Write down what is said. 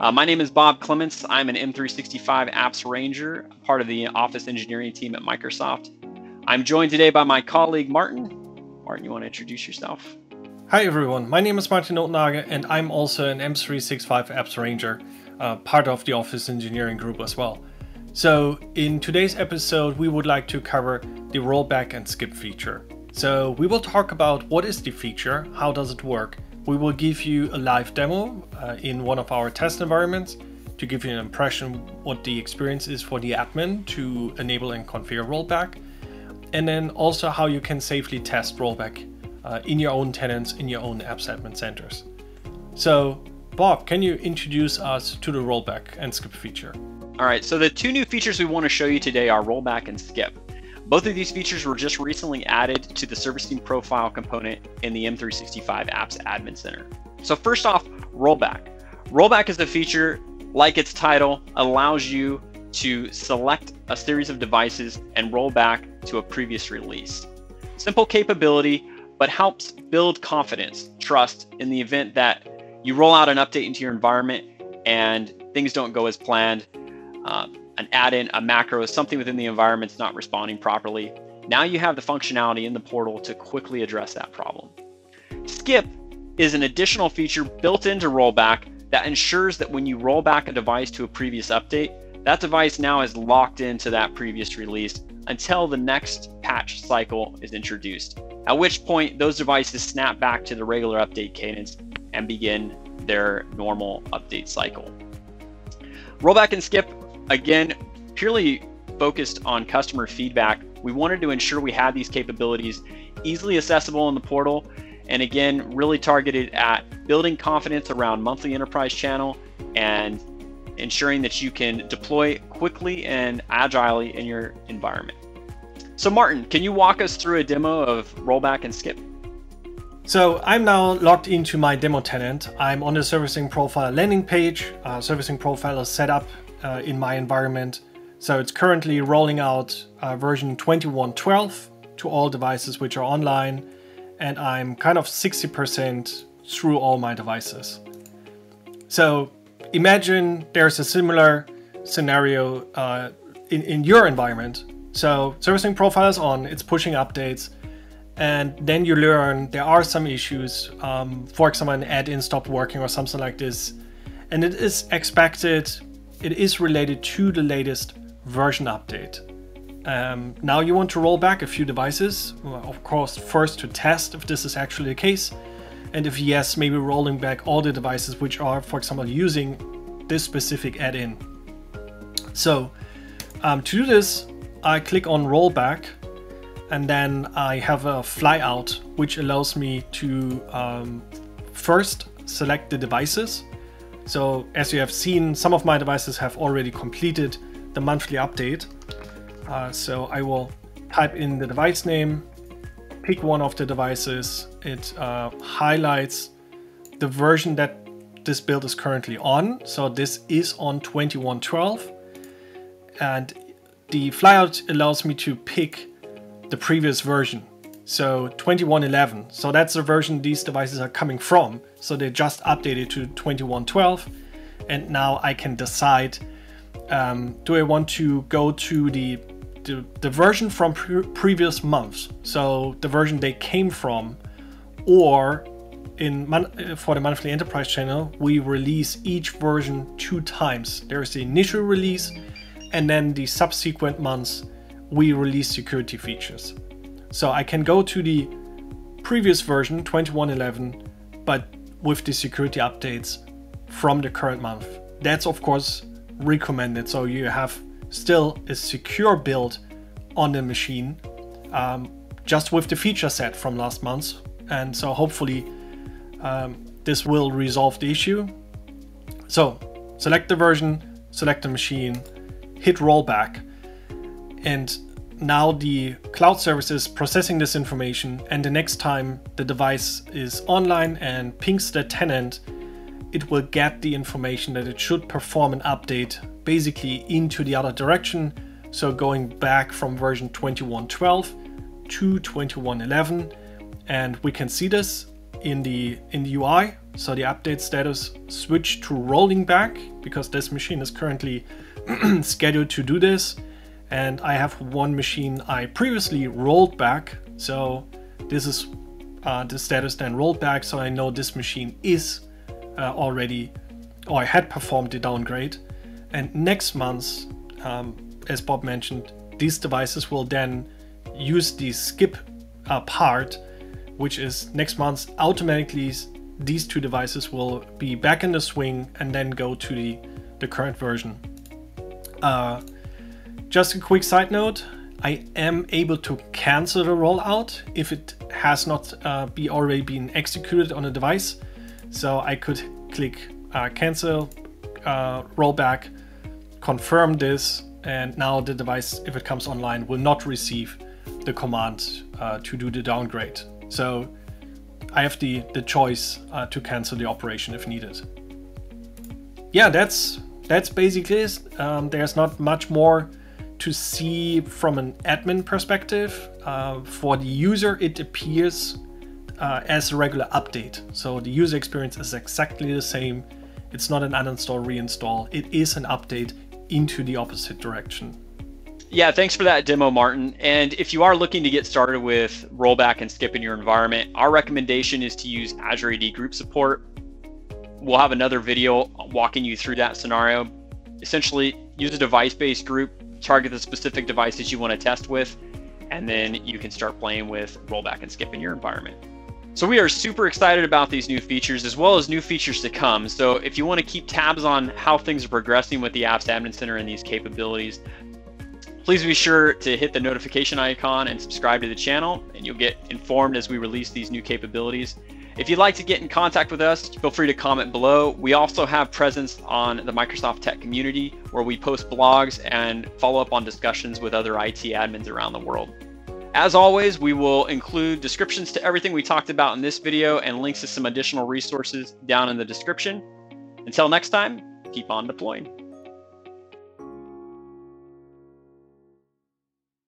Uh, my name is Bob Clements. I'm an M365 Apps Ranger, part of the Office engineering team at Microsoft. I'm joined today by my colleague Martin. Martin, you want to introduce yourself? Hi everyone, my name is Martin Nothnagel and I'm also an M365 Apps Ranger, uh, part of the Office engineering group as well. So in today's episode, we would like to cover the rollback and skip feature. So we will talk about what is the feature, how does it work. We will give you a live demo uh, in one of our test environments to give you an impression what the experience is for the admin to enable and configure rollback. And then also how you can safely test rollback uh, in your own tenants, in your own apps admin centers. So Bob, can you introduce us to the rollback and skip feature? All right, so the two new features we want to show you today are rollback and skip. Both of these features were just recently added to the servicing profile component in the M365 Apps Admin Center. So first off, rollback. Rollback is a feature, like its title, allows you to select a series of devices and roll back to a previous release. Simple capability, but helps build confidence, trust in the event that you roll out an update into your environment and things don't go as planned. Uh, an add-in, a macro, something within the environment's not responding properly. Now you have the functionality in the portal to quickly address that problem. Skip is an additional feature built into rollback that ensures that when you roll back a device to a previous update, that device now is locked into that previous release until the next patch cycle is introduced, at which point those devices snap back to the regular update cadence and begin their normal update cycle. Rollback and skip again, purely focused on customer feedback, we wanted to ensure we had these capabilities easily accessible in the portal. And again, really targeted at building confidence around monthly enterprise channel and ensuring that you can deploy quickly and agilely in your environment. So Martin, can you walk us through a demo of rollback and skip? So I'm now logged into my demo tenant. I'm on the servicing profile landing page. Uh, servicing profile is set up uh, in my environment. So it's currently rolling out uh, version 21.12 to all devices which are online, and I'm kind of 60% through all my devices. So imagine there's a similar scenario uh, in, in your environment. So servicing profile is on, it's pushing updates, and then you learn there are some issues. Um, for example, an add-in stopped working or something like this, and it is expected it is related to the latest version update. Um, now you want to roll back a few devices, well, of course, first to test if this is actually the case, and if yes, maybe rolling back all the devices which are, for example, using this specific add-in. So um, to do this, I click on rollback, and then I have a flyout, which allows me to um, first select the devices so as you have seen, some of my devices have already completed the monthly update. Uh, so I will type in the device name, pick one of the devices. It uh, highlights the version that this build is currently on. So this is on 2112. And the flyout allows me to pick the previous version. So 2111. So that's the version these devices are coming from. So they just updated to 2112. And now I can decide, um, do I want to go to the, the, the version from pre previous months? So the version they came from, or in for the monthly enterprise channel, we release each version two times. There's the initial release, and then the subsequent months, we release security features. So I can go to the previous version, 2111, but with the security updates from the current month. That's of course recommended. So you have still a secure build on the machine, um, just with the feature set from last month. And so hopefully um, this will resolve the issue. So select the version, select the machine, hit rollback, and now the cloud service is processing this information and the next time the device is online and pings the tenant, it will get the information that it should perform an update basically into the other direction. So going back from version 21.12 to 21.11 and we can see this in the in the UI. So the update status switched to rolling back because this machine is currently scheduled to do this. And I have one machine I previously rolled back. So this is uh, the status then rolled back. So I know this machine is uh, already, or I had performed the downgrade. And next month, um, as Bob mentioned, these devices will then use the skip uh, part, which is next month automatically these two devices will be back in the swing and then go to the, the current version. Uh, just a quick side note, I am able to cancel the rollout if it has not uh, be already been executed on a device. So I could click uh, cancel, uh, rollback, confirm this, and now the device, if it comes online, will not receive the command uh, to do the downgrade. So I have the, the choice uh, to cancel the operation if needed. Yeah, that's that's basically it. Um, there's not much more to see from an admin perspective. Uh, for the user, it appears uh, as a regular update. So the user experience is exactly the same. It's not an uninstall, reinstall. It is an update into the opposite direction. Yeah, thanks for that demo, Martin. And if you are looking to get started with rollback and skip in your environment, our recommendation is to use Azure AD Group Support. We'll have another video walking you through that scenario. Essentially, use a device-based group, target the specific devices you want to test with, and then you can start playing with rollback and skip in your environment. So we are super excited about these new features as well as new features to come. So if you want to keep tabs on how things are progressing with the Apps Admin Center and these capabilities, please be sure to hit the notification icon and subscribe to the channel and you'll get informed as we release these new capabilities. If you'd like to get in contact with us, feel free to comment below. We also have presence on the Microsoft Tech community where we post blogs and follow up on discussions with other IT admins around the world. As always, we will include descriptions to everything we talked about in this video and links to some additional resources down in the description. Until next time, keep on deploying.